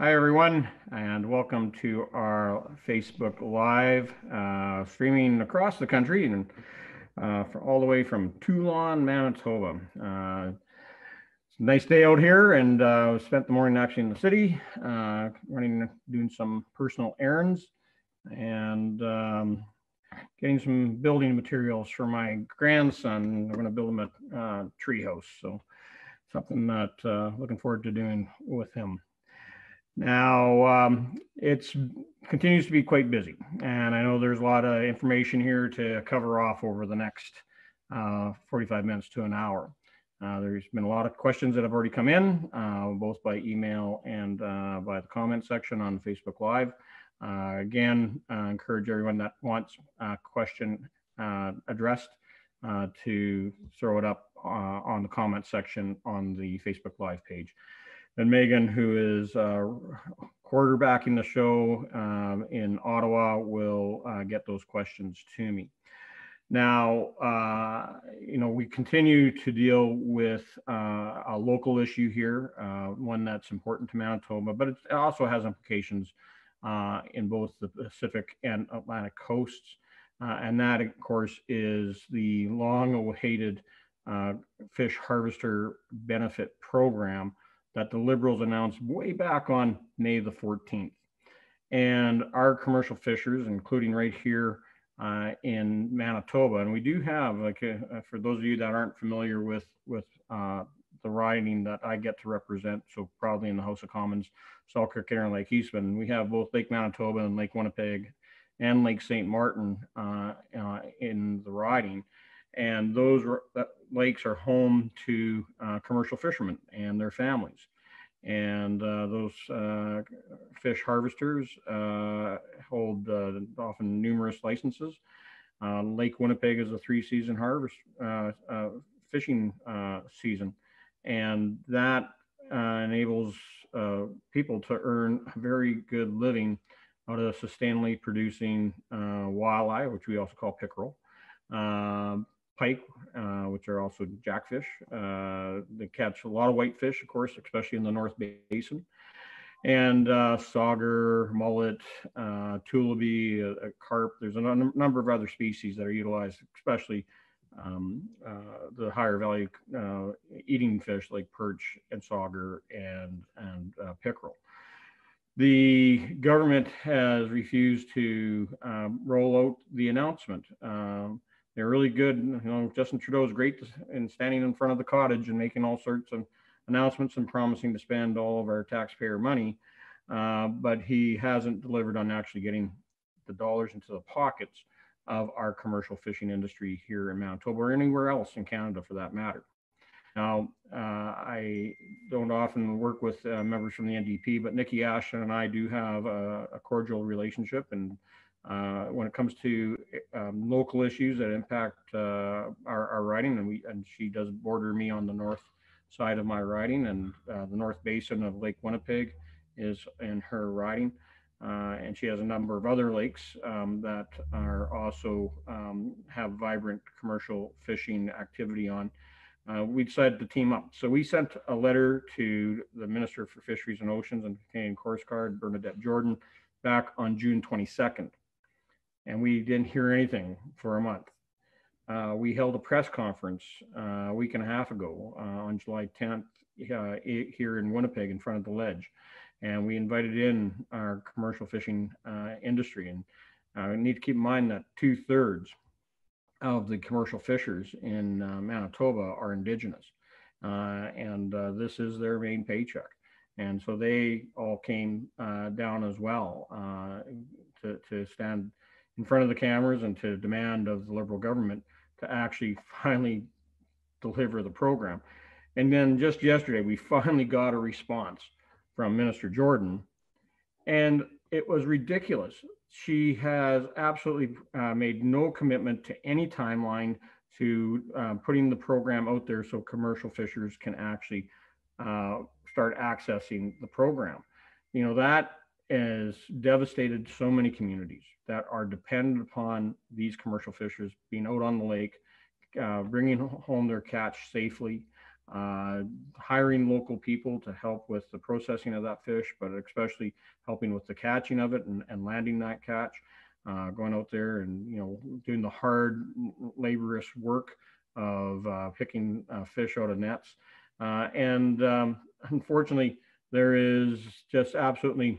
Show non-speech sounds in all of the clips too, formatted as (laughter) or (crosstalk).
Hi, everyone, and welcome to our Facebook Live, uh, streaming across the country and uh, all the way from Teulon, Manitoba. Uh, it's a nice day out here, and uh, spent the morning actually in the city, uh, running, doing some personal errands, and um, getting some building materials for my grandson. We're going to build him a uh, tree house, so something that uh, looking forward to doing with him. Now, um, it's continues to be quite busy, and I know there's a lot of information here to cover off over the next uh, 45 minutes to an hour. Uh, there's been a lot of questions that have already come in, uh, both by email and uh, by the comment section on Facebook Live. Uh, again, encourage everyone that wants a question uh, addressed to throw it up on the comment section on the Facebook Live page and Megan, who is uh, quarterbacking the show um, in Ottawa, will uh, get those questions to me. Now, uh, you know, we continue to deal with uh, a local issue here, uh, one that's important to Manitoba, but it also has implications uh, in both the Pacific and Atlantic coasts. and that, of course, is the long awaited fish harvester benefit program that the Liberals announced way back on May the 14th. And our commercial fishers, including right here uh, in Manitoba, and we do have, like, uh, for those of you that aren't familiar with with uh, the riding that I get to represent so proudly in the House of Commons, Selkirk Interlake Eastman, we have both Lake Manitoba and Lake Winnipeg and Lake St. Martin uh, uh, in the riding and those lakes are home to uh, commercial fishermen and their families. And uh, those uh, fish harvesters uh, hold uh, often numerous licenses. Uh, Lake Winnipeg is a three-season harvest fishing season, and that enables people to earn a very good living out of sustainably producing walleye, which we also call pickerel, um, pike, uh, which are also jackfish. Uh, they catch a lot of whitefish, of course, especially in the North Basin. And uh, sauger, mullet, uh, tullibee, uh, carp. There's a number of other species that are utilized, especially um, uh, the higher value eating fish like perch and sauger and, and pickerel. The government has refused to um, roll out the announcement. Um, they're really good. You know, Justin Trudeau is great in standing in front of the cottage and making all sorts of announcements and promising to spend all of our taxpayer money. Uh, but he hasn't delivered on actually getting the dollars into the pockets of our commercial fishing industry here in Manitoba or anywhere else in Canada for that matter. Now, uh, I don't often work with uh, members from the NDP, but Niki Ashton and I do have a, a cordial relationship and uh, when it comes to um, local issues that impact uh, our, our riding, and we and she does border me on the north side of my riding, and uh, the north basin of Lake Winnipeg is in her riding. Uh, and she has a number of other lakes um, that are also um, have vibrant commercial fishing activity on. Uh, we decided to team up. So we sent a letter to the Minister for Fisheries and Oceans and Canadian Coast Guard, Bernadette Jordan, back on June 22nd and we didn't hear anything for a month. Uh, we held a press conference uh, a week and a half ago uh, on July 10th uh, here in Winnipeg in front of the ledge. And we invited in our commercial fishing uh, industry. And uh, we need to keep in mind that two thirds of the commercial fishers in Manitoba are Indigenous. and this is their main paycheck. And so they all came down as well to, to stand in front of the cameras and to demand of the Liberal government to actually (laughs) finally deliver the program. And then just yesterday, we finally got a response from Minister Jordan, and it was ridiculous. She has absolutely uh, made no commitment to any timeline to uh, putting the program out there so commercial fishers can actually uh, start accessing the program. You know, that has devastated so many communities that are dependent upon these commercial fishers being out on the lake, uh, bringing home their catch safely, uh, hiring local people to help with the processing of that fish, but especially helping with the catching of it and, and landing that catch. Uh, going out there and you know doing the hard laborious work of uh, picking uh, fish out of nets uh, and um, unfortunately there is just absolutely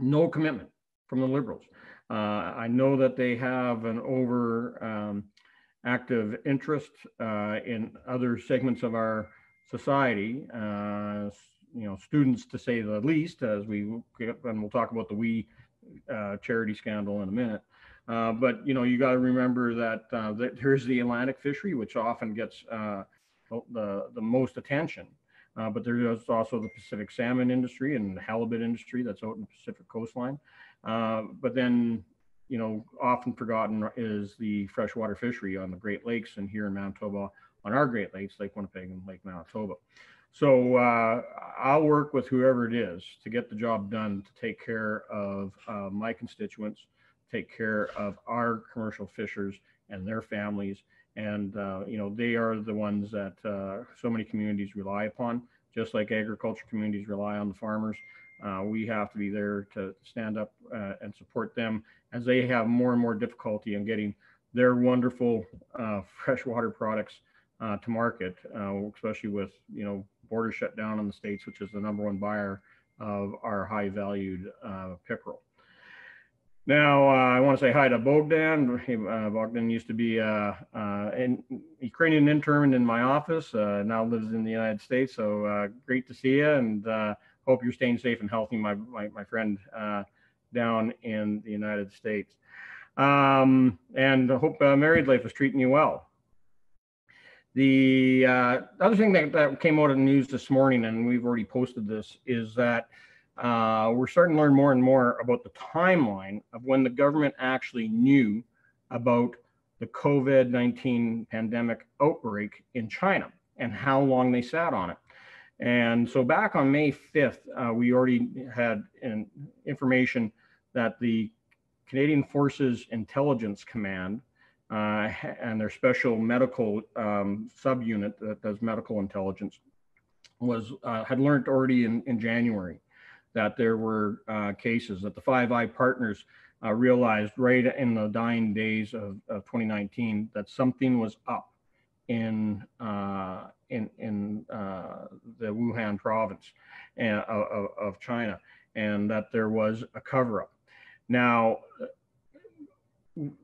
no commitment from the liberals uh, i know that they have an over um, active interest uh, in other segments of our society you know students to say the least as we and we'll talk about the we uh, charity scandal in a minute. Uh, but you know, you got to remember that, uh, that there's the Atlantic fishery, which often gets uh, the the most attention. Uh, but there's also the Pacific salmon industry and the halibut industry that's out in the Pacific coastline. Uh, but then, you know, often forgotten is the freshwater fishery on the Great Lakes and here in Manitoba on our Great Lakes, Lake Winnipeg and Lake Manitoba. So uh, I'll work with whoever it is to get the job done to take care of uh, my constituents, take care of our commercial fishers and their families. And, uh, you know, they are the ones that uh, so many communities rely upon, just like agriculture communities rely on the farmers. Uh, we have to be there to stand up uh, and support them as they have more and more difficulty in getting their wonderful (laughs) freshwater products uh, to market, uh, especially with you know border shut down in the states, which is the number one buyer of our high valued uh, pickerel. Now, uh, I want to say hi to Bogdan. Uh, Bogdan used to be uh, an Ukrainian intern in my office, now lives in the United States. So great to see you and hope you're staying safe and healthy, my, my, my friend down in the United States. Um, and I hope married life is treating you well. The uh, other thing that, that came out of the news this morning, and we've already posted this, is that uh, we're starting to learn more and more about the timeline of when the government actually knew about the COVID 19 pandemic outbreak in China and how long they sat on it. And so back on May 5th, uh, we already had an information that the Canadian Forces Intelligence Command uh, and their special medical um, subunit that does medical intelligence was uh, had learned already in, in January that there were uh, cases that the Five Eye partners uh, realized right in the dying days of, of 2019 that something was up in uh, in in uh, the Wuhan province of, of China and that there was a cover up. Now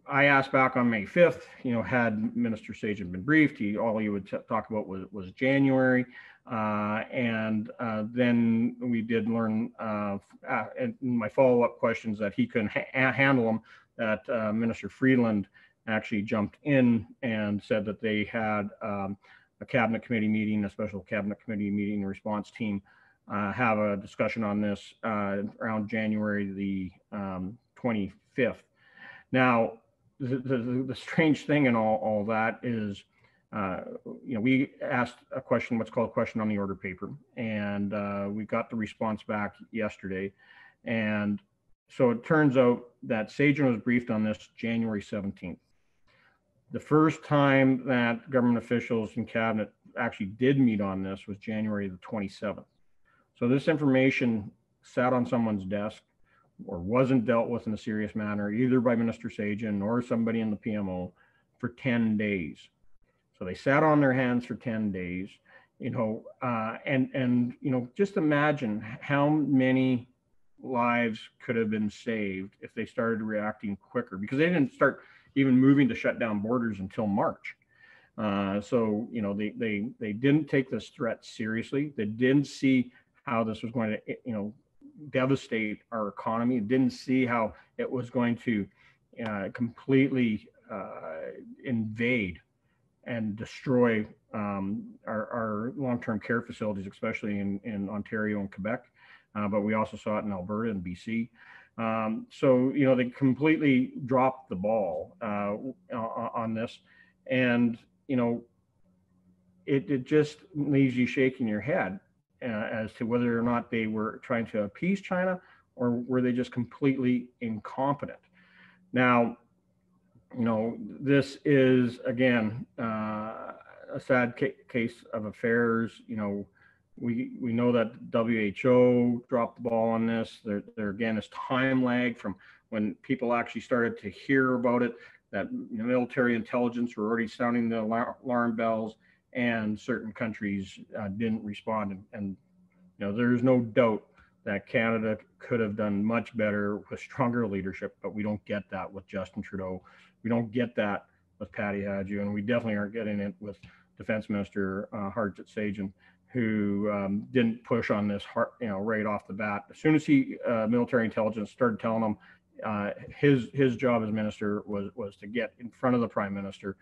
I asked back on May 5th, you know, had Minister Sajjan been briefed, he, all he would t- talk about was, was January. Uh, and uh, then we did learn uh, uh in my follow-up questions that he couldn't ha- handle them, that uh, Minister Freeland actually jumped in and said that they had um, a cabinet committee meeting, a special cabinet committee meeting response team, uh, have a discussion on this around January the um, 25th. Now, the, the, the strange thing in all, all that is, uh, you know, we asked a question, what's called a question on the order paper, and uh, we got the response back yesterday. And so it turns out that Sajjan was briefed on this January 17th. The first time that government officials and cabinet actually did meet on this was January the 27th. So this information sat on someone's desk or wasn't dealt with in a serious manner, either by Minister Sajjan or somebody in the PMO for 10 days. So they sat on their hands for 10 days, you know, uh, and, and, you know, just imagine how many lives could have been saved if they started reacting quicker because they didn't start even moving to shut down borders until March. Uh, so, you know, they, they, they didn't take this threat seriously. They didn't see how this was going to, you know, devastate our economy. Didn't see how it was going to uh, completely uh, invade and destroy um, our, our, long-term care facilities, especially in, in Ontario and Quebec. Uh, but we also saw it in Alberta and BC. Um, so, you know, they completely dropped the ball uh, on this. And, you know, it, it just leaves you shaking your head uh, as to whether or not they were trying to appease China or were they just completely incompetent. Now, you know, this is again uh, a sad ca- case of affairs. You know, we we know that WHO dropped the ball on this. There, there again is time lag from when people actually started to hear about it. That military intelligence were already sounding the alarm bells, and certain countries uh, didn't respond. And, and you know, there is no doubt that Canada could have done much better with stronger leadership, but we don't get that with Justin Trudeau. We don't get that with Patty Hajdu, and we definitely aren't getting it with Defense Minister uh, Harjit Sajjan, who um, didn't push on this, hard, you know, right off the bat. As soon as he uh, military intelligence started telling him uh, his his job as minister was was to get in front of the prime minister,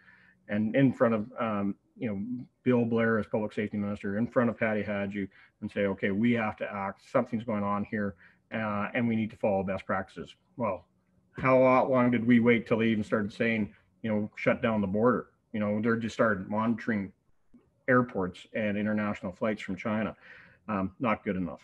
and in front of um, you know Bill Blair as public safety minister, in front of Patty Hajdu, and say, okay, we have to act. Something's going on here, uh, and we need to follow best practices. Well, how long did we wait till they even started saying, you know, shut down the border? You know, they're just started monitoring airports and international flights from China. Um, not good enough.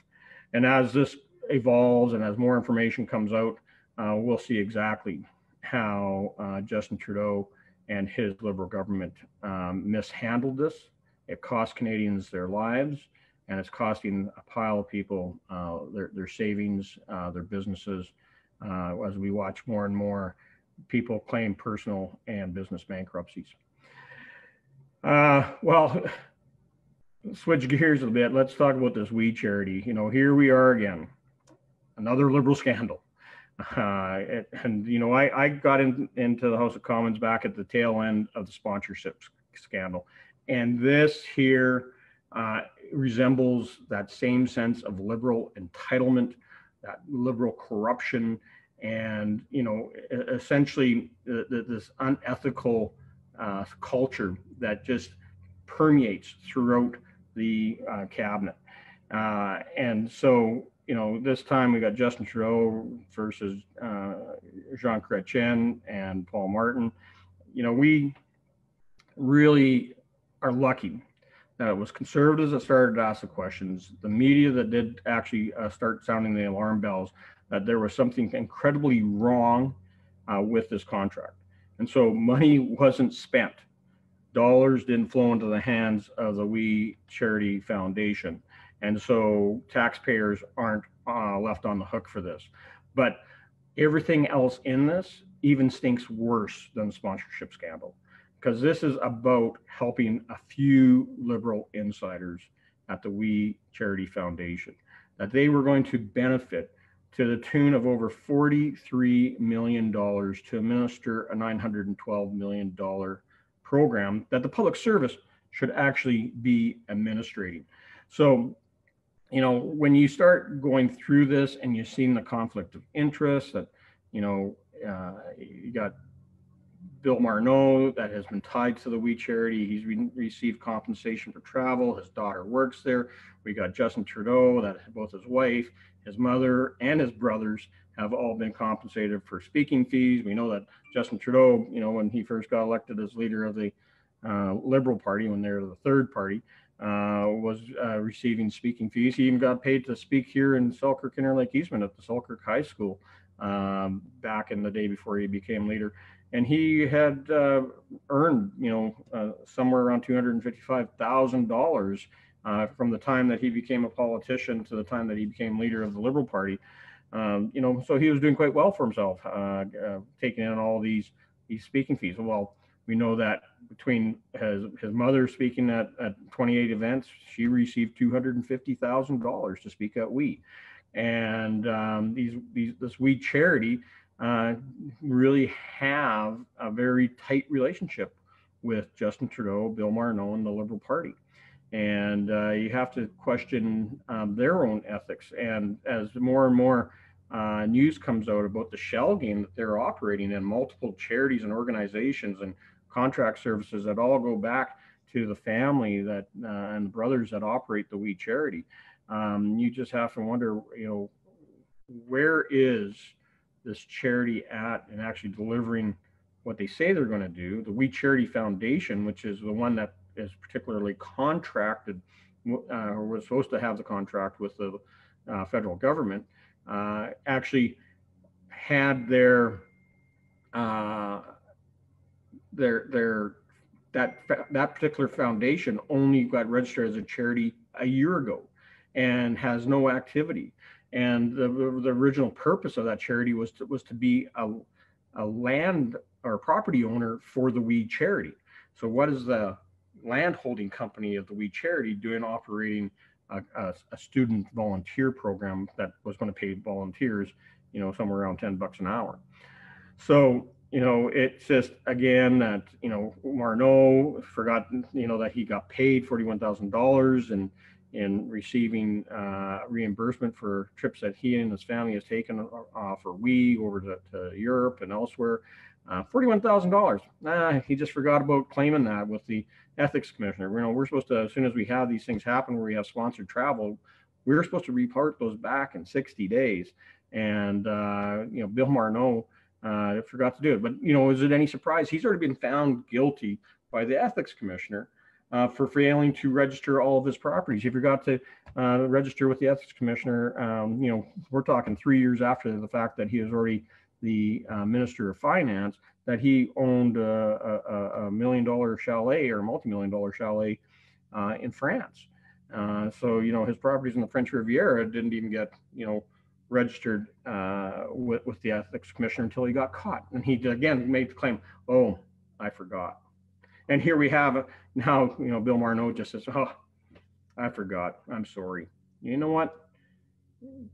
And as this evolves and as more information comes out, uh, we'll see exactly how uh, Justin Trudeau and his Liberal government um, mishandled this. It cost Canadians their lives, and it's costing a pile of people uh, their, their savings, uh, their businesses, uh, as we watch more and more people claim personal and business bankruptcies. Uh, well, (laughs) switch gears a bit. Let's talk about this We charity. You know, here we are again, another liberal (laughs) scandal. Uh, it, and you know, I, I got in, into the House of Commons back at the tail end of the sponsorship scandal, and this here uh, resembles that same sense of liberal entitlement, that liberal corruption, and you know, essentially this unethical uh, culture that just permeates throughout the uh, cabinet. Uh, and so you know, this time we got Justin Trudeau versus uh, Jean Chrétien and Paul Martin. You know, we really are lucky that it was conservatives that started to ask the questions, the media that did actually uh, start sounding the alarm bells, that there was something incredibly wrong uh, with this contract. And so money (laughs) wasn't spent. Dollars didn't flow into the hands of the We Charity Foundation. And so taxpayers aren't uh, left on the hook for this. But everything else in this even stinks worse than the sponsorship scandal because this is about helping a few liberal insiders at the We Charity Foundation that they were going to benefit to the tune of over $43 million to administer a $912 million program that the public service should actually be administrating. So you know, when you start going through this and you've seen the conflict of interest that, you know, uh, you got Bill Morneau that has been tied to the We Charity. He's re- received compensation for travel. His daughter works there. We got Justin Trudeau that both his wife, his mother, and his brothers have all been compensated for speaking fees. We know that Justin Trudeau, you know, when he first got elected as leader of the uh, Liberal Party, when they're the third party, uh, was uh, receiving speaking fees. He even got paid to speak here in Selkirk Interlake Eastman at the Selkirk High School um, back in the day before he became leader. And he had uh, earned, you know, uh, somewhere around $255,000 uh, from the time that he became a politician to the time that he became leader of the Liberal Party. Um, you know, so he was doing quite well for himself, uh, taking in all these these speaking fees. Well, we know that between his, his mother speaking at, at 28 events, she received $250,000 to speak at We. And um, these, these, this We charity uh, really have a very tight relationship with Justin Trudeau, Bill Morneau, and the Liberal Party. And uh, you have to question um, their own ethics. And as more and more uh, news comes out about the shell game that they're operating in, multiple charities and organizations and contract services that all go back to the family that uh, and the brothers that operate the We Charity. Um, you just have to wonder, you know, where is this charity at and actually delivering what they say they're going to do? The We Charity Foundation, which is the one that is particularly contracted uh, or was supposed to have the contract with the uh, federal government, uh, actually had their uh, their their that that particular foundation only got registered as a charity a year ago, and has no activity. And the, the, original purpose of that charity was to, was to be a, a land or property owner for the We charity. So what is the land holding company of the We charity doing operating a, a, a student volunteer program that was going to pay volunteers, you know, somewhere around 10 bucks an hour. So, you know, it's just again that, you know, Morneau forgot, you know, that he got paid $41,000 and in receiving uh, reimbursement for trips that he and his family has taken uh, for we over to, to Europe and elsewhere. Uh, $41,000. Nah, he just forgot about claiming that with the ethics commissioner. You know, we're supposed to, as soon as we have these things happen where we have sponsored travel, we're supposed to report those back in 60 days. And, uh, you know, Bill Morneau uh, forgot to do it. But, you know, is it any surprise? He's already been found guilty by the ethics commissioner uh, for failing to register all of his properties. He forgot to uh, register with the ethics commissioner. Um, you know, we're talking three years after the fact that he was already the uh, minister of finance, that he owned a, a, a million dollar chalet or multi-million dollar chalet uh, in France. Uh, so, you know, his properties in the French Riviera didn't even get, you know, registered uh, with, with the ethics commissioner until he got caught. And he again made the claim, oh, I forgot. And here we have now, you know, Bill Morneau just says, oh, I forgot. I'm sorry. You know what?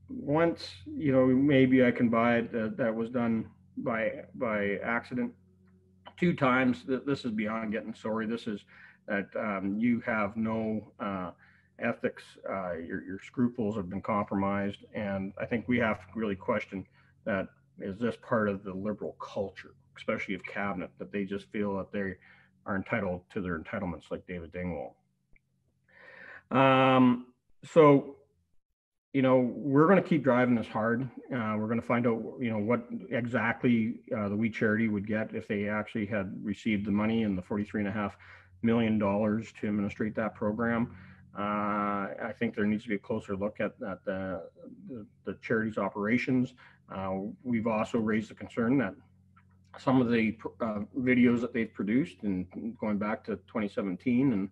Once, you know, maybe I can buy it. That, that was done by by accident. Two times. This is beyond getting sorry. This is that um, you have no uh, ethics. Uh, your your scruples have been compromised, and I think we have to really question that. Is this part of the liberal culture, especially of cabinet, that they just feel that they are entitled to their entitlements, like David Dingwall. Um, so, you know, we're going to keep driving this hard. Uh, we're going to find out, you know, what exactly uh, the We Charity would get if they actually had received the money and the forty-three and a half million dollars to administrate that program. Uh, I think there needs to be a closer look at, at the, the, the charity's operations. Uh, we've also raised the concern that some of the uh, videos that they've produced and going back to 2017 and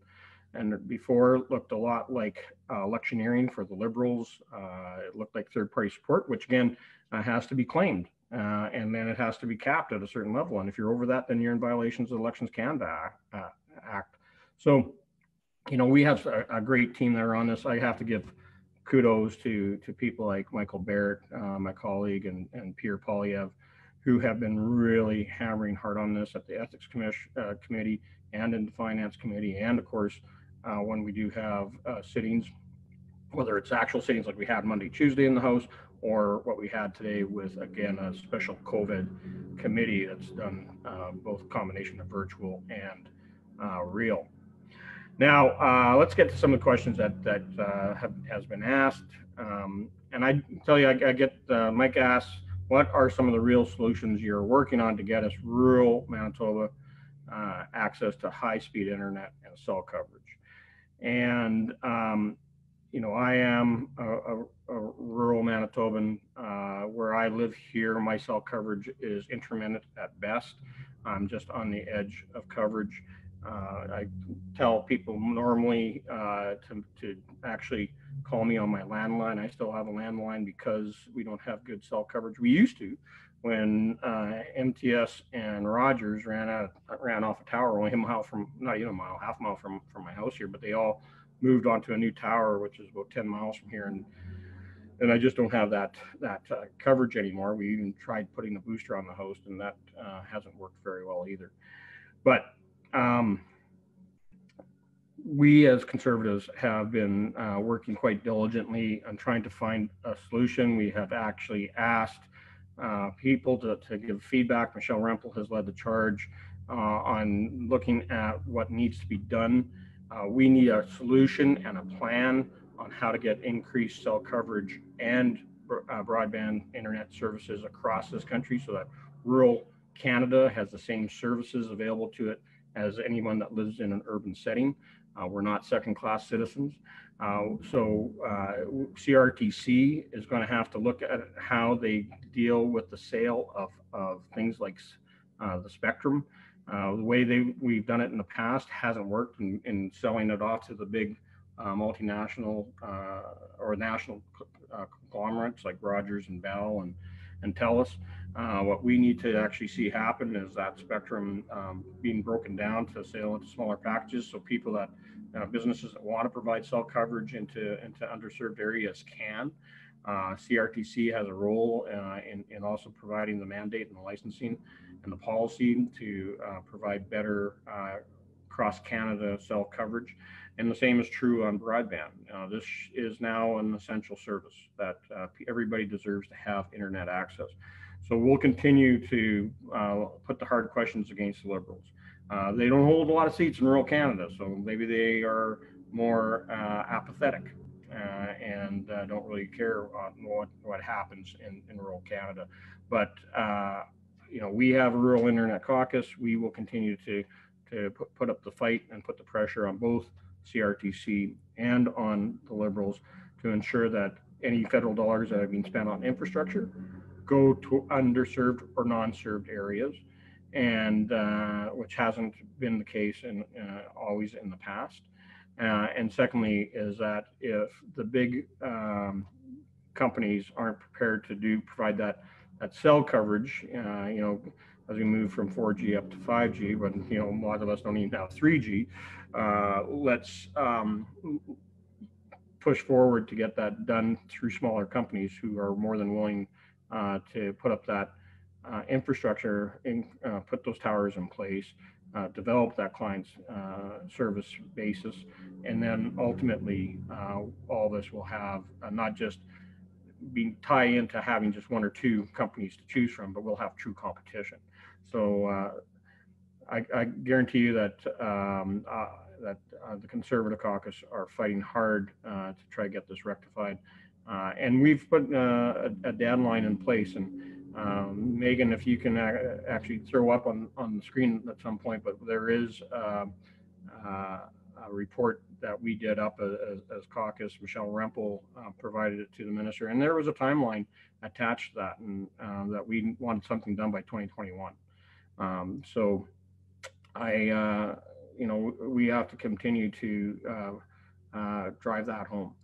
and before looked a lot like uh, electioneering for the liberals. Uh, it looked like third party support, which again uh, has to be claimed. Uh, and then it has to be capped at a certain level. And if you're over that, then you're in violations of the Elections Canada uh, Act. So, you know, we have a, a, great team that are on this. I have to give kudos to to people like Michael Barrett, my colleague, and, and Pierre Poilievre who have been really hammering hard on this at the ethics commission, uh, committee and in the finance committee. And of course, uh, when we do have uh, sittings, whether it's actual sittings like we had Monday, Tuesday in the House, or what we had today with, again, a special COVID committee that's done uh, both combination of virtual and uh, real. Now, uh, let's get to some of the questions that, that have, has been asked. Um, and I tell you, I, I get Mike asks, what are some of the real solutions you're working on to get us rural Manitoba uh, access to high speed internet and cell coverage? And, um, you know, I am a, a, a rural Manitoban. Uh, where I live here, my cell coverage is intermittent at best. I'm just on the edge of coverage. Uh, I tell people normally uh, to, to actually call me on my landline. I still have a landline because we don't have good cell coverage. We used to when uh, MTS and Rogers ran out ran off a tower only a mile from not even a mile, half a mile from from my house here, but they all moved onto a new tower which is about 10 miles from here and and I just don't have that that uh, coverage anymore. We even tried putting a booster on the host and that uh, hasn't worked very well either. But um, we as conservatives have been uh, working quite diligently on trying to find a solution. We have actually asked uh, people to, to give feedback. Michelle Rempel has led the charge uh, on looking at what needs to be done. Uh, we need a solution and a plan on how to get increased cell coverage and uh, broadband internet services across this country so that rural Canada has the same services available to it as anyone that lives in an urban setting. Uh, we're not second class citizens. Uh, so uh, CRTC is going to have to look at how they deal with the sale of, of things like uh, the spectrum Uh, the way they we've done it in the past hasn't worked in, in selling it off to the big uh, multinational uh, or national uh, conglomerates like Rogers and Bell and and TELUS. Uh, what we need to actually see happen is that spectrum um, being broken down to sale into smaller packages, so people that uh, businesses that want to provide cell coverage into into underserved areas can. Uh, CRTC has a role uh, in, in also providing the mandate and the licensing and the policy to uh, provide better cross Canada cell coverage. And the same is true on broadband. Uh, this is now an essential service that uh, everybody deserves to have internet access. So we'll continue to put the hard questions against the Liberals. they don't hold a lot of seats in rural Canada, so maybe they are more apathetic uh, and uh, don't really care what, what happens in, in rural Canada. But, uh, you know, we have a rural internet caucus. We will continue to, to put, put up the fight and put the pressure on both CRTC and on the Liberals to ensure that any federal dollars that have been spent on infrastructure go to underserved or non-served areas and uh, which hasn't been the case in uh, always in the past. Uh, and secondly, is that if the big um, companies aren't prepared to do provide that that cell coverage, uh, you know, as we move from 4G up to 5G, but you know, a lot of us don't even have 3G. Uh, let's um, push forward to get that done through smaller companies who are more than willing to put up that uh, infrastructure and uh, put those towers in place uh, develop that client's uh, service basis. And then ultimately, uh, all this will have uh, not just be tie into having just one or two companies to choose from, but we'll have true competition. So uh, I, I, guarantee you that um, uh, that the Conservative Caucus are fighting hard to try to get this rectified. And we've put a, a deadline in place and um, Megan, if you can actually throw up on, on the screen at some point, but there is uh, uh, a report that we did up as, as caucus. Michelle Rempel uh, provided it to the minister, and there was a timeline attached to that, and uh, that we wanted something done by 2021. Um, so, I, uh, you know, we have to continue to uh, drive that home.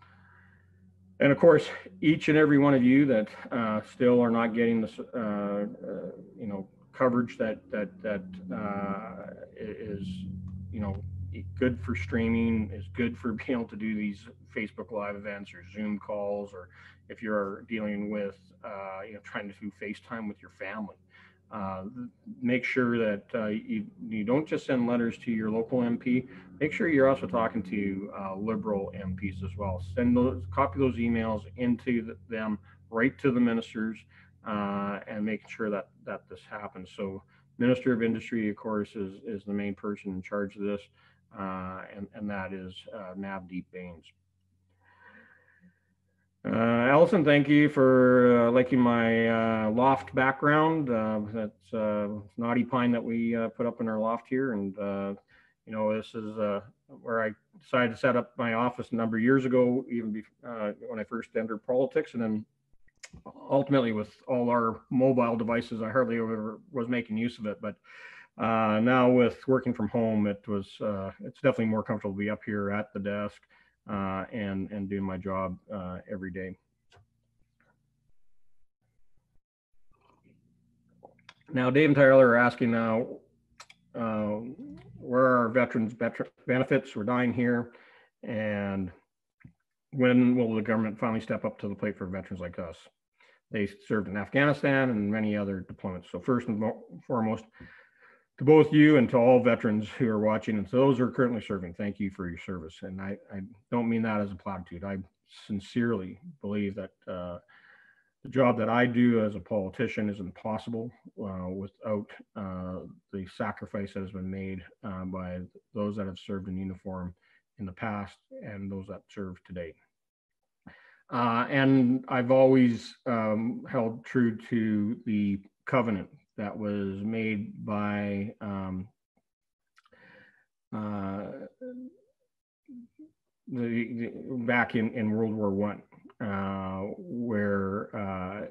And of course, each and every one of you that uh, still are not getting this, uh, uh, you know, coverage that that that uh, is, you know, good for streaming, is good for (laughs) being able to do these Facebook Live events or Zoom calls, or if you're dealing with, uh, you know, trying to do FaceTime with your family. Uh, make sure that uh, you, you don't just send letters to your local MP. Make sure you're also talking to uh, liberal MPs as well. Send those, copy those emails into the, them right to the ministers uh, and making sure that that this happens. So, Minister of Industry, of course, is is the main person in charge of this, uh, and and that is Navdeep Bains. Uh, Allison, thank you for uh, liking my uh, loft background. Uh, that's uh, knotty pine that we uh, put up in our loft here. And, you know, this is where I decided to set up my office a number of years ago, even when I first entered politics. And then ultimately with all our mobile devices, I hardly ever was making use of it. But now with working from home, it was, it's definitely more comfortable to be up here at the desk uh, and and do my job uh, every day. Now, Dave and Tyler are asking now, uh, where are veterans benefits? We're dying here, and when will the government finally step up to the plate for veterans like us? They served in Afghanistan and many other deployments. So first and foremost, to both you and to all veterans who are watching and to those who are currently serving, thank you for your service. And I, I don't mean that as a platitude. I sincerely believe that uh, the job that I do as a politician is impossible uh, without uh, the sacrifice that has been made uh, by those that have served in uniform in the past and those that serve today. Uh, and I've always um, held true to the covenant that was made by um, uh, the, the, back in, in World War One, uh, where uh,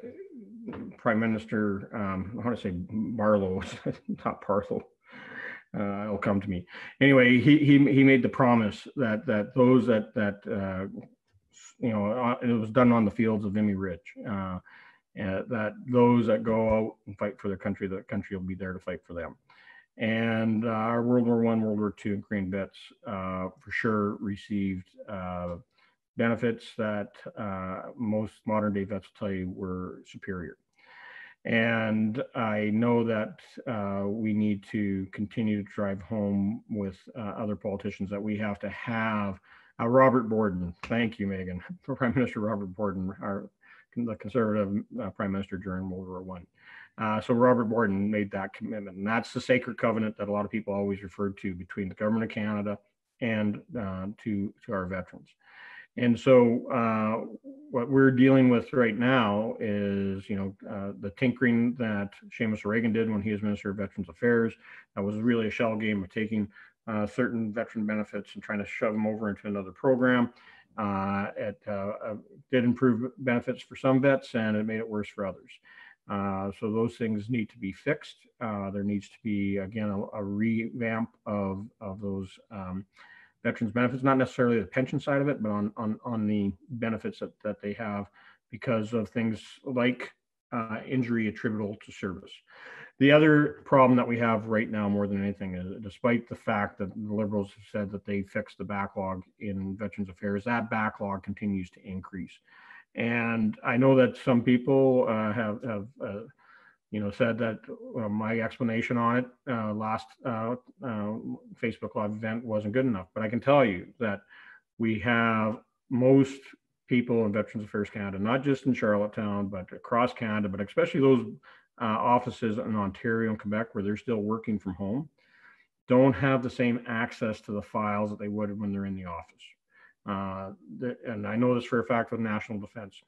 Prime Minister um, I want to say Barlow, (laughs) not Parlow, uh, it'll come to me. Anyway, he he he made the promise that that those that that uh, you know uh, it was done on the fields of Vimy Ridge. Uh, that those that go out and fight for their country, the country will be there to fight for them. And uh, our World War One, World War Two, and Korean vets uh, for sure received benefits that most modern day vets will tell you were superior. And I know that uh, we need to continue to drive home with uh, other politicians that we have to have uh, Robert Borden. Thank you, Megan. (laughs) Prime Minister Robert Borden, our the conservative uh, prime minister during World War One. Uh, so Robert Borden made that commitment, and that's the sacred covenant that a lot of people always referred to between the government of Canada and uh, to to our veterans. And so uh, what we're dealing with right now is, you know, uh, the tinkering that Seamus O'Regan did when he was Minister of Veterans Affairs. That was really a shell game of taking uh, certain veteran benefits and trying to shove them over into another program. Uh, it uh, uh, did improve benefits for some vets and it made it worse for others. Uh, so those things need to be fixed. Uh, there needs to be, again, a, a revamp of, of those um, veterans benefits, not necessarily the pension side of it, but on on on the benefits that that they have because of things like uh, injury attributable to service. The other problem that we have right now, more than anything, is despite the fact that the Liberals have said that they fixed the backlog in Veterans Affairs, that backlog continues to increase. And I know that some people uh, have, have uh, you know, said that uh, my explanation on it uh, last uh, uh, Facebook Live event wasn't good enough. But I can tell you that we have most people in Veterans Affairs Canada, not just in Charlottetown, but across Canada, but especially those uh, offices in Ontario and Quebec where they're still working from home, don't have the same access to the files that they would when they're in the office. Uh, the, and I know this for a fact with National Defense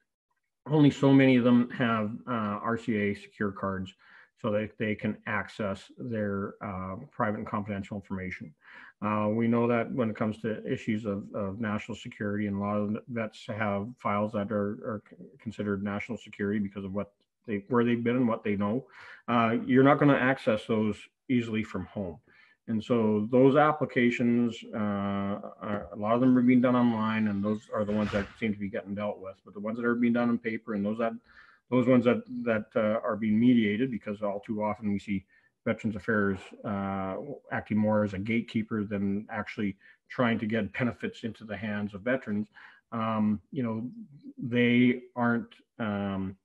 only so many of them have uh, RCA secure cards so that they can access their uh, private and confidential information. Uh, we know that when it comes to issues of, of, national security, and a lot of vets have files that are, are considered national security because of what they where they've been and what they know. Uh, you're not going to access those easily from home. And so those applications, uh, are, a lot of them are being done online, and those are the ones that seem to be getting dealt with. But the ones that are being done on paper, and those that, those ones that that uh, are being mediated, because all too often we see Veterans Affairs uh, acting more as a gatekeeper than actually trying to get benefits into the hands of veterans. Um, you know, they aren't um,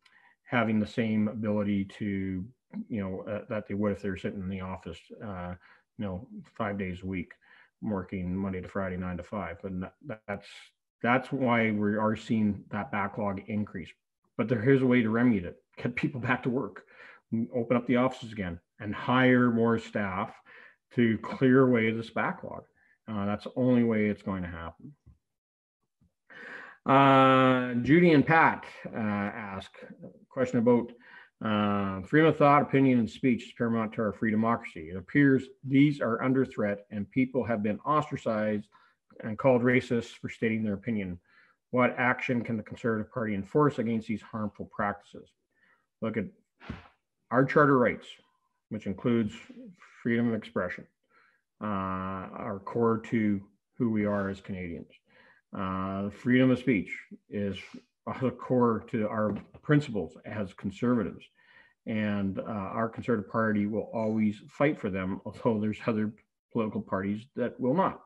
having the same ability to, you know, uh, that they would if they were sitting in the office. Uh, you know, five days a week, working Monday to Friday, nine to five. And that's that's why we are seeing that backlog increase. But there is a way to remedy it: (laughs) get people back to work, open up the offices again, and hire more staff to clear away this backlog. Uh, that's the only way it's going to happen. Uh, Judy and Pat uh, ask a question about uh, freedom of thought, opinion, and speech is paramount to our free democracy. It appears these are under threat and people have been ostracized and called racist for stating their opinion. What action can the Conservative Party enforce against these harmful practices? Look at our charter rights, which includes freedom of expression, uh, are core to who we are as Canadians. Uh, freedom of speech is a core to our principles as conservatives. And uh, our conservative party will always fight for them, (laughs) although there's other political parties that will not.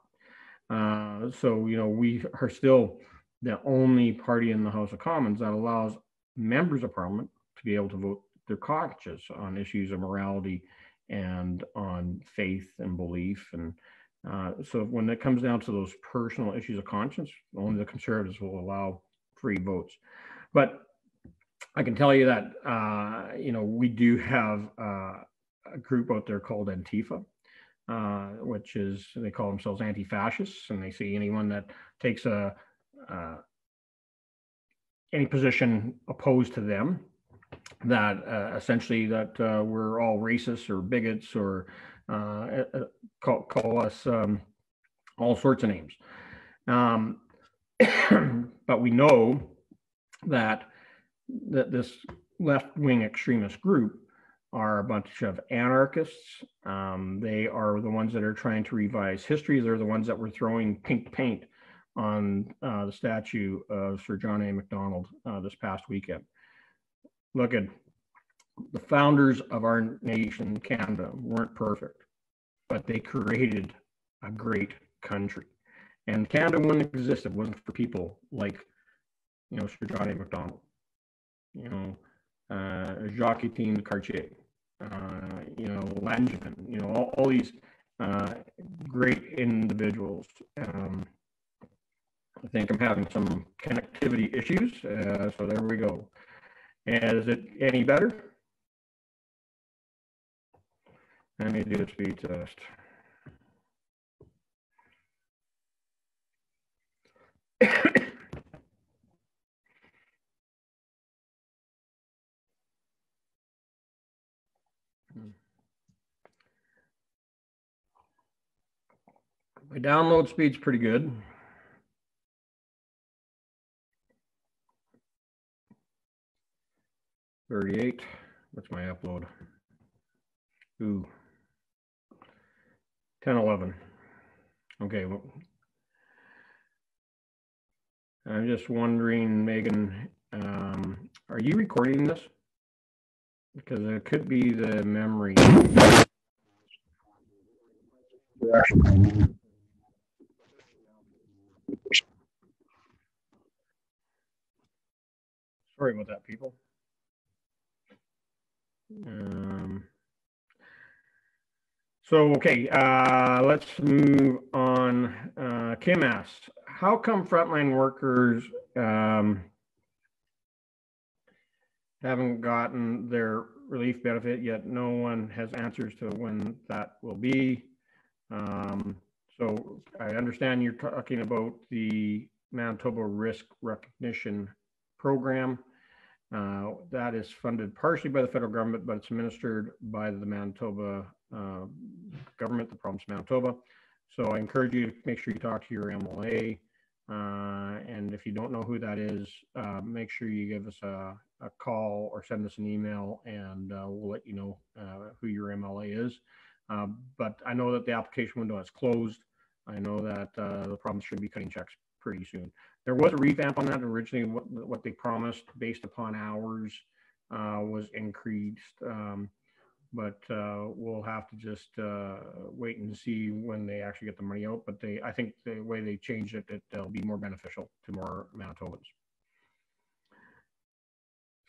Uh, so, you know, we are still the only party in the House of Commons that allows members of parliament to be able to vote their conscience on issues of morality and on faith and belief. And uh, so when it comes down to those personal issues of conscience, only the conservatives will allow free votes. But I can tell you that uh, you know we do have uh, a group out there called Antifa, uh, which is they call themselves anti-fascists, and they see anyone that takes a uh, any position opposed to them that essentially that we're all racists or bigots or call, call us um, all sorts of names. Um, (coughs) but we know that that this left wing extremist group are a bunch of anarchists. Um, they are the ones that are trying to revise history. They're the ones that were throwing pink paint on uh, the statue of Sir John A. Macdonald uh, this past weekend. Look at the founders of our nation, Canada, weren't perfect, but they created a great country. And Canada wouldn't exist if it wasn't for people like, you know, Sir John A. Macdonald, you know, uh, Jacques Etienne Cartier, uh, you know, Langevin, you know, all, all these uh, great individuals. Um, I think I'm having some connectivity issues, uh, so there we go. Is it any better? Let me do a speed test. My download speed's pretty good. Thirty-eight, what's my upload? Ooh. Ten, eleven. Okay, well. I'm just wondering, Megan, um, are you recording this? Because it could be the memory. Sorry about that, people. Um, so, okay, uh, let's move on. Uh, Kim asked, how come frontline workers um, haven't gotten their relief benefit yet? No one has answers to when that will be. Um, so I understand you're talking about the Manitoba Risk Recognition Program. Uh, that is funded partially by the federal government, but it's administered by the Manitoba uh, government, the province of Manitoba. So I encourage you to make sure you talk to your MLA. Uh, and if you don't know who that is, uh, make sure you give us a, a, call or send us an email and uh, we'll let you know uh, who your MLA is. but I know that the application window has closed. I know that the province should be cutting checks pretty soon. There was a revamp on that originally. What, what they promised based upon hours uh, was increased, um, but uh, we'll have to just uh, wait and see when they actually get the money out. But they, I think the way they changed it, it will be more beneficial to more Manitobans.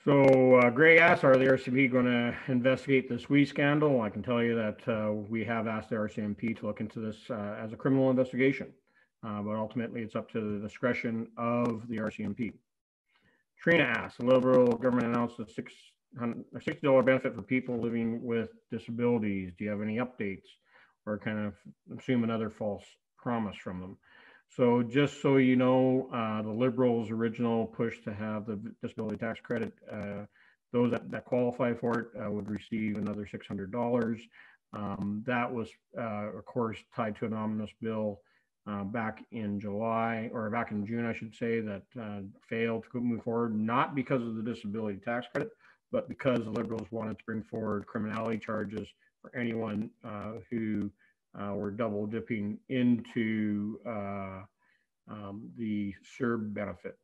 So uh, Gray asked, are the RCMP going to investigate the WE scandal? I can tell you that uh, we have asked the RCMP to look into this uh, as a criminal investigation uh, but ultimately it's up to the discretion of the RCMP. Trina asks, the Liberal government announced a six a $60 benefit for people living with disabilities. Do you have any updates or kind of assume another false promise from them? So just so you know, uh, the Liberals' original push to have the disability tax credit, uh, those that, that, qualify for it uh, would receive another $600. Um, that was, uh, of course, tied to an omnibus bill uh, back in July or back in June, I should say, that uh, failed to move forward, not because of the disability tax credit, but because the Liberals wanted to bring forward criminality charges for anyone uh, who uh, were double dipping into uh, um, the CERB benefit.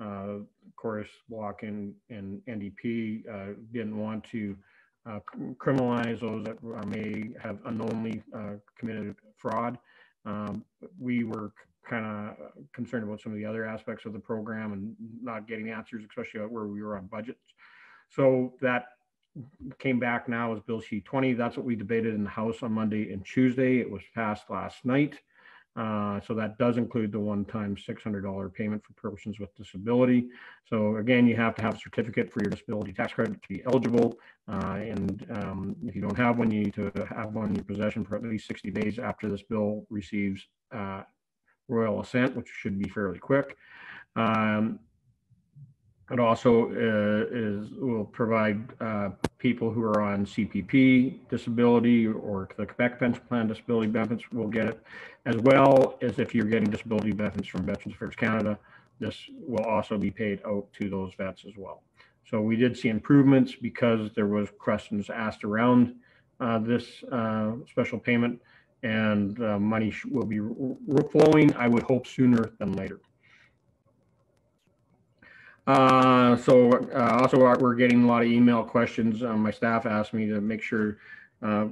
Uh, of course, Bloc and, and NDP didn't want to criminalize those that may have unknowingly committed fraud. Um, we were kind of concerned about some of the other aspects of the program and not getting answers, especially where we were on budgets. So that came back now as Bill C20. That's what we debated in the House on Monday and Tuesday. It was passed last night. Uh, so that does include the one-time $600 payment for persons with disability. So again, you have to have a certificate for your disability tax credit to be eligible. Uh, and um, if you don't have one, you need to have one in your possession for at least 60 days after this bill receives uh, royal assent, which should be fairly quick. Um, it also uh, is will provide uh, people who are on CPP disability or the Quebec Pension Plan disability benefits will get it, as well as if you're getting disability benefits from Veterans Affairs Canada, this will also be paid out to those vets as well. So we did see improvements because there was questions asked around uh, this uh, special payment and uh, money will be flowing, I would hope sooner than later. Uh, so uh, also uh, we're getting a lot of email questions. Uh, my staff asked me to make sure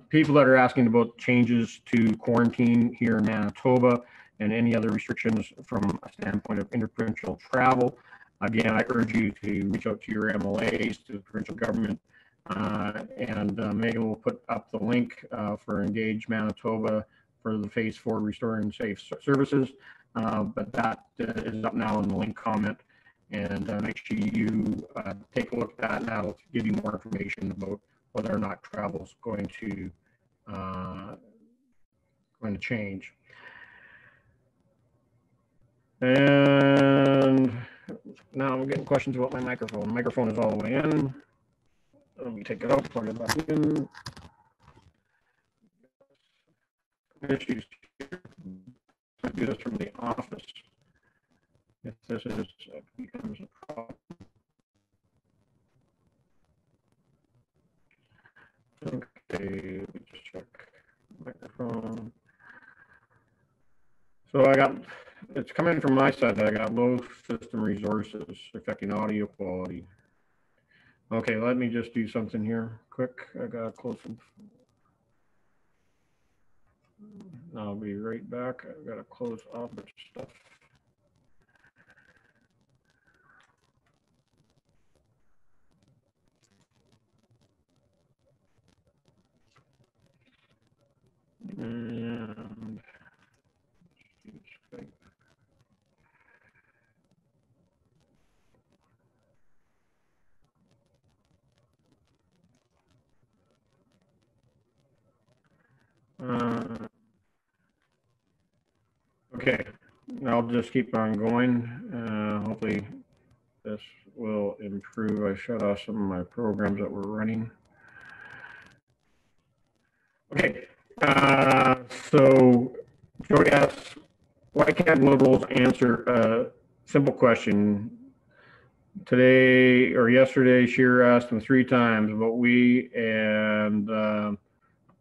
people that are asking about changes to quarantine here in Manitoba and any other restrictions from a standpoint of interprovincial travel. Again, I urge you to reach out to your MLAs, to the provincial government, and Megan will put up the link for Engage Manitoba for the Phase Four Restoring Safe Services. But that is up now in the link comment, and uh, make sure you uh, take a look at that. That'll give you more information about whether or not travel is going to uh, going to change. And now I'm getting questions about my microphone. Microphone is all the way in. Let me take it out, plug it back in. Issues. I do this from the office. If this is, becomes a problem. Okay, let me just check microphone. So I got, it's coming from my side, I got low system resources affecting audio quality. Okay, let me just do something here quick. I gotta close some. I'll be right back. I've gotta close off this stuff. And. Uh, Okay, I'll just keep on going. Uh, hopefully this will improve. I shut off some of my programs that were running. Okay, uh, so Joey asks, why can't liberals answer a simple question? Today or yesterday, Scheer asked him three times, but we and, uh,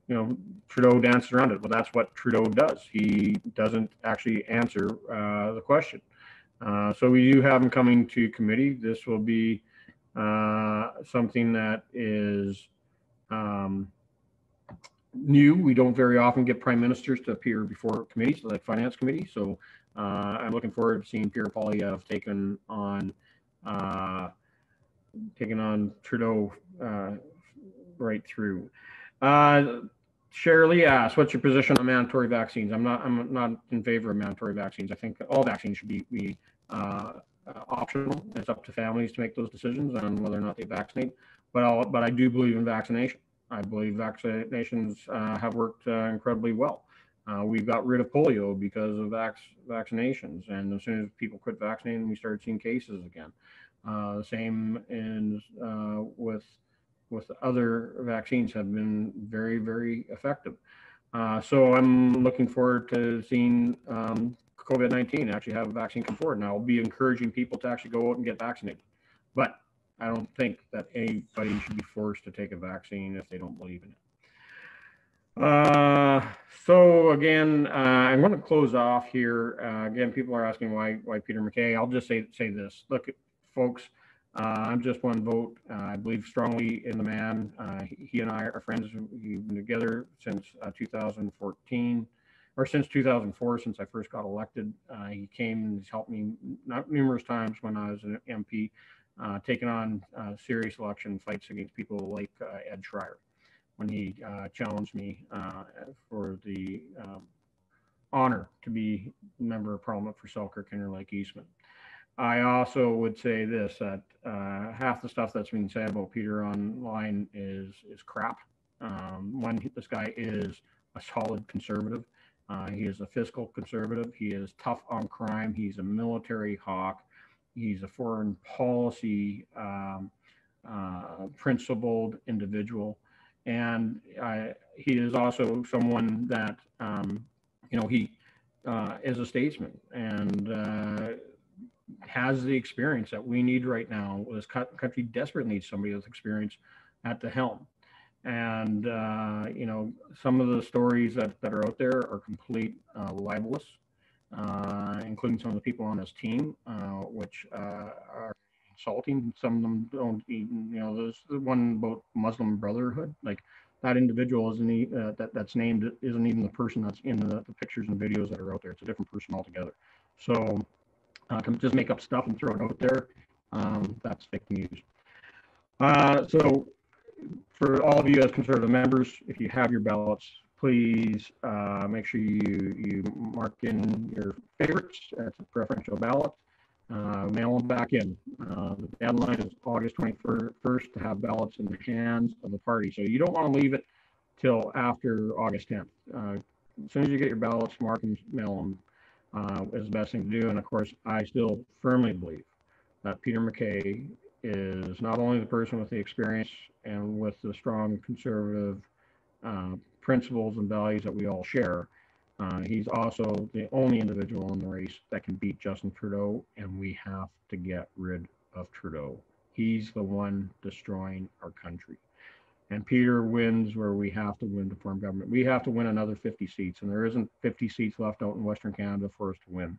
you know, Trudeau danced around it. Well, that's what Trudeau does. He doesn't actually answer uh, the question. Uh, so we do have him coming to committee. This will be uh, something that is um, new. We don't very often get prime ministers to appear before committees like finance committee. So uh, I'm looking forward to seeing Pierre Poilievre taken on uh, taking on Trudeau uh, right through. Shirley asks, what's your position on mandatory vaccines? I'm not, I'm not in favor of mandatory vaccines. I think all vaccines should be, be uh, optional. It's up to families to make those decisions on whether or not they vaccinate. But I'll, but I do believe in vaccination. I believe vaccinations uh, have worked uh, incredibly well. Uh, we got rid of polio because of vac- vaccinations, and as soon as people quit vaccinating, we started seeing cases again. Uh, the same is uh, with with other vaccines have been very, very effective. Uh, so I'm looking forward to seeing um, COVID-19 actually have a vaccine come forward. And I'll be encouraging people to actually go out and get vaccinated. But I don't think that anybody should be forced to take a vaccine if they don't believe in it. Uh, so again, uh, I'm going to close off here. Uh, again, people are asking why why Peter MacKay. I'll just say say this. Look, folks, uh, I'm just one vote. Uh, I believe strongly in the man. Uh, he, and I are friends. We've been together since uh, 2014, or since 2004, since I first got elected. Uh, he came and he's helped me not numerous times when I was an MP, uh, taking on serious election fights against people like Ed Schreyer when he challenged me for the um, honor to be member of parliament for Selkirk Interlake Eastman. I also would say this, that uh, half the stuff that's being said about Peter online is, is crap. Um, One, this guy is a solid conservative. Uh, He is a fiscal conservative. He is tough on crime. He's a military hawk. He's a foreign policy um, uh, principled individual. And I, he is also someone that, um, you know, he uh, is a statesman. And uh, has the experience that we need right now. This country desperately needs somebody with experience at the helm. And, uh, you know, some of the stories that, that are out there are complete uh, libelous, uh, including some of the people on his team, uh, which uh, are insulting. Some of them don't even, you know, there's the one about Muslim Brotherhood. Like that individual isn't e- uh, that that's named isn't even the person that's in the, the pictures and videos that are out there. It's a different person altogether. So uh, to just make up stuff and throw it out there, um, that's fake news. Uh, so for all of you as conservative members, if you have your ballots, please uh, make sure you you mark in your favorites. That's a preferential ballot. Uh, mail them back in. Uh, the deadline is August 21st to have ballots in the hands of the party. So you don't want to leave it till after August 10th. Uh, as soon as you get your ballots, mark them, mail them uh, is the best thing to do. And of course, I still firmly believe that Peter MacKay is not only the person with the experience and with the strong conservative uh, principles and values that we all share, uh, he's also the only individual in the race that can beat Justin Trudeau, and we have to get rid of Trudeau. He's the one destroying our country. And Peter wins where we have to win to form government. We have to win another 50 seats, and there isn't 50 seats left out in Western Canada for us to win.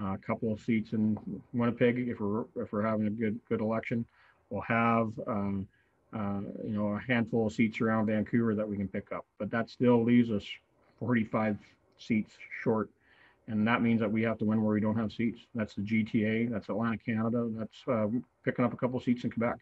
Uh, a couple of seats in Winnipeg, if we're if we're having a good good election, we'll have um, uh, you know a handful of seats around Vancouver that we can pick up. But that still leaves us 45 seats short, and that means that we have to win where we don't have seats. That's the GTA, that's Atlantic Canada, that's uh, picking up a couple of seats in Quebec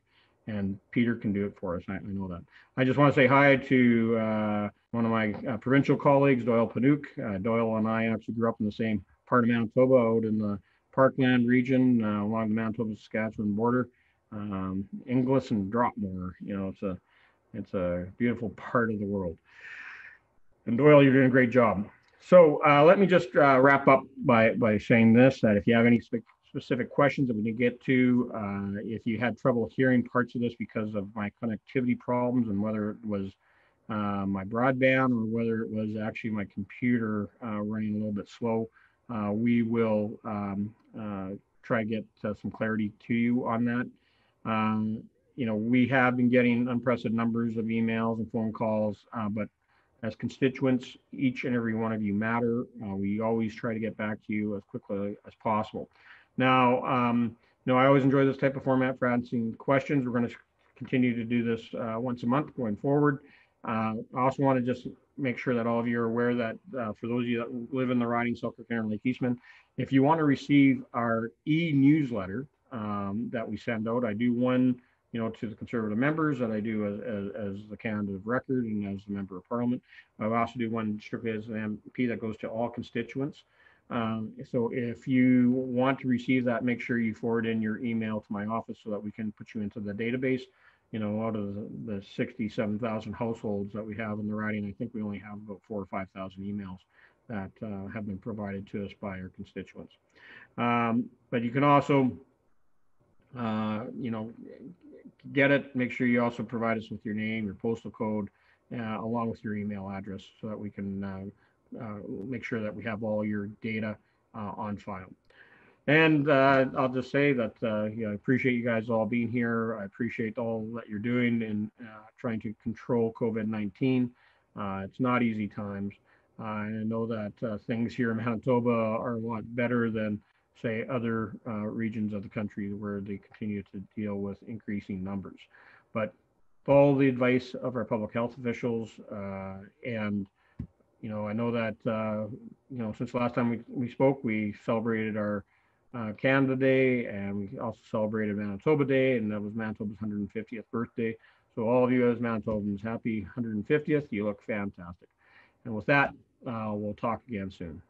and Peter can do it for us. I, I know that. I just want to say hi to uh, one of my uh, provincial colleagues, Doyle Piwniuk. Uh, Doyle and I actually grew up in the same part of Manitoba, out in the Parkland region uh, along the Manitoba-Saskatchewan border. Um, Inglis and Dropmore. You know, it's a it's a beautiful part of the world. And Doyle, you're doing a great job. So uh, let me just uh, wrap up by by saying this: that if you have any specific questions that we can get to. Uh, if you had trouble hearing parts of this because of my connectivity problems and whether it was uh, my broadband or whether it was actually my computer uh, running a little bit slow, uh, we will um, uh, try to get uh, some clarity to you on that. Um, you know, we have been getting unprecedented numbers of emails and phone calls, but as constituents, each and every one of you matter. we always try to get back to you as quickly as possible. Now, um, you know, I always enjoy this type of format for answering questions. We're going to continue to do this uh, once a month going forward. Uh, I also want to just make sure that all of you are aware that uh, for those of you that live in the riding Selkirk Interlake Eastman, if you want to receive our e-newsletter um, that we send out, I do one, you know, to the conservative members that I do as, as, as the candidate of record and as the member of parliament. I also do one strictly as an MP that goes to all constituents. Um, so if you want to receive that, make sure you forward in your email to my office so that we can put you into the database. You know, out of the, the 67,000 households that we have in the riding, I think we only have about four or 5,000 emails that uh, have been provided to us by our constituents. Um, but you can also, uh, you know, get it. Make sure you also provide us with your name, your postal code, uh, along with your email address so that we can uh, make sure that we have all your data uh, on file. And uh, I'll just say that I appreciate you guys all being here. I appreciate all that you're doing in trying to control COVID-19. it's not easy times. and I know that uh, things here in Manitoba are a lot better than, say, other uh, regions of the country where they continue to deal with increasing numbers. But follow the advice of our public health officials uh, and you know, I know that, uh, you know, since last time we, we spoke, we celebrated our uh, Canada Day and we also celebrated Manitoba Day, and that was Manitoba's 150th birthday. So, all of you as Manitobans, happy 150th. You look fantastic. And with that, uh, we'll talk again soon.